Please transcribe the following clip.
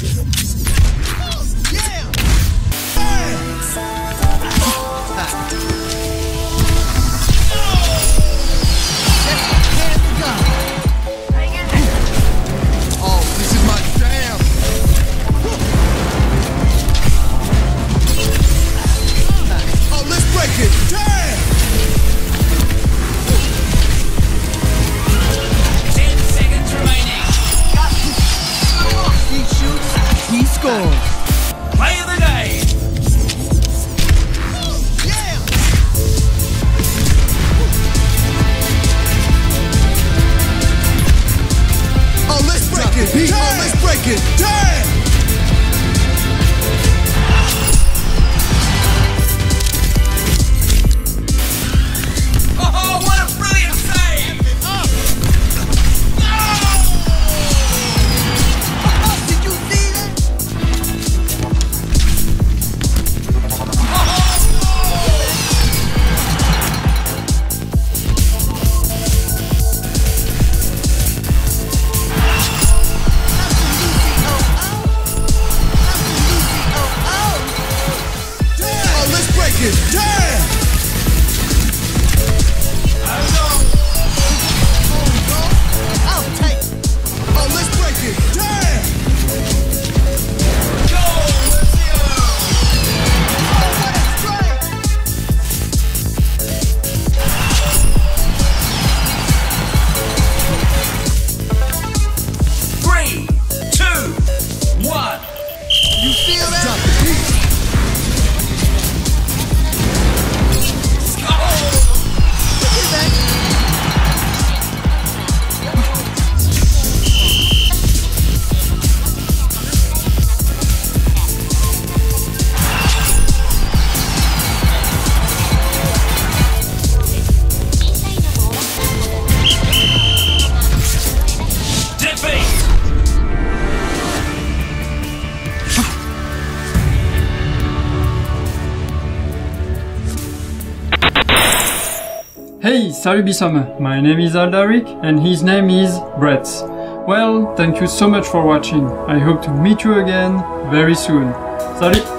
Hey! He scores. Play of the day. Oh, let's break it. Oh, let's break it. Damn! Break it. Damn! Oh, take. Oh, uh, let's break it. Oh, what a strike. Three, two, one. You feel that? Hey, salut Bissom! My name is Aldaric and his name is Brett. Well, thank you so much for watching. I hope to meet you again very soon. Salut!